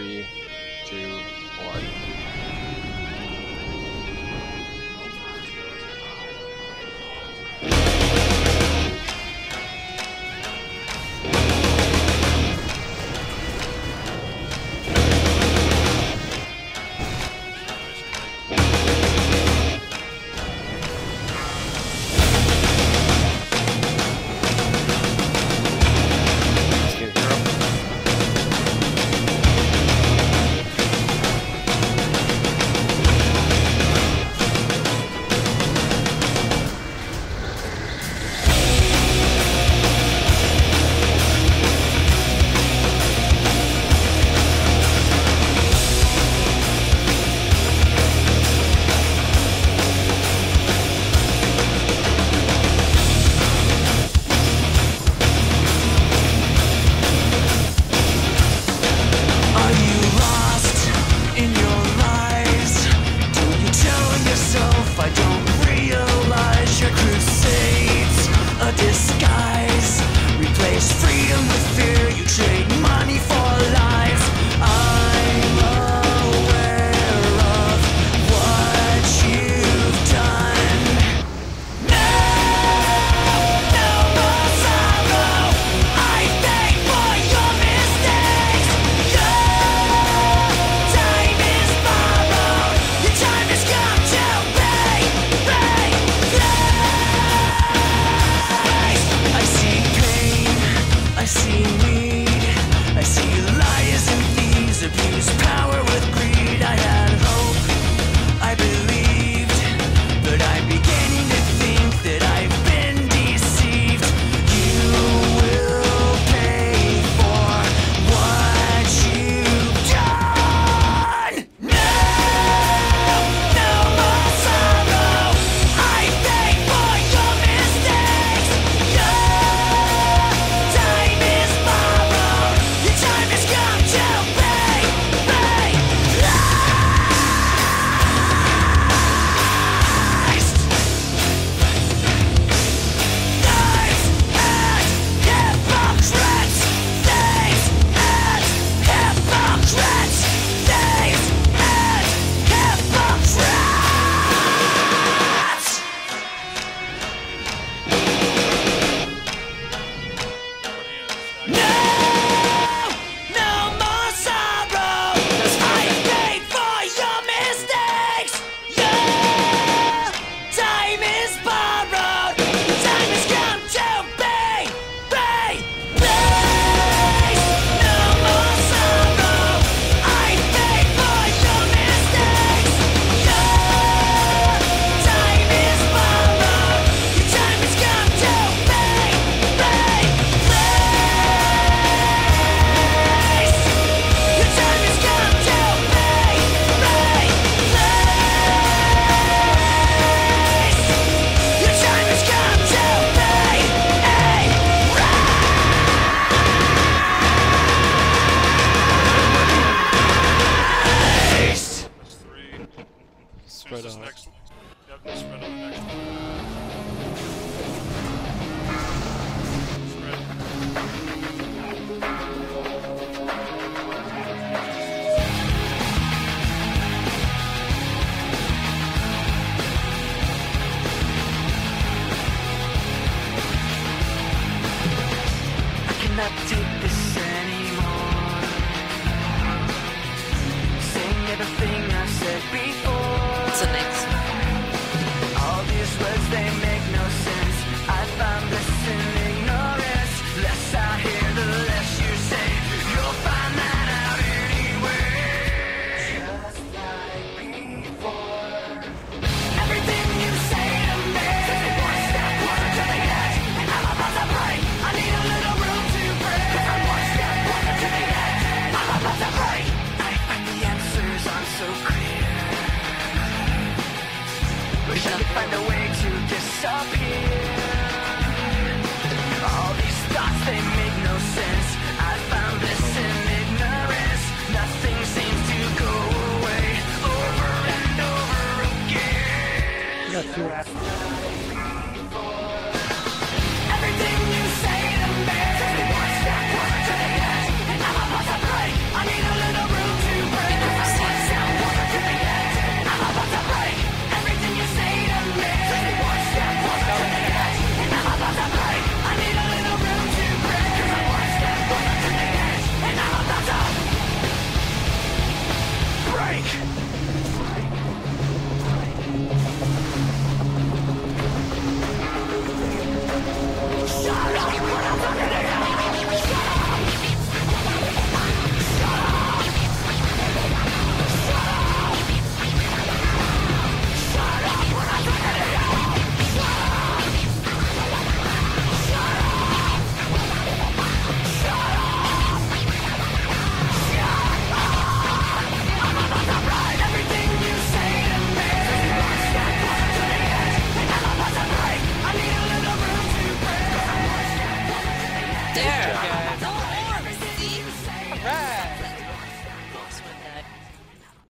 Three, two, one. spread out. Next. Yep, spread the next one. Cannot take this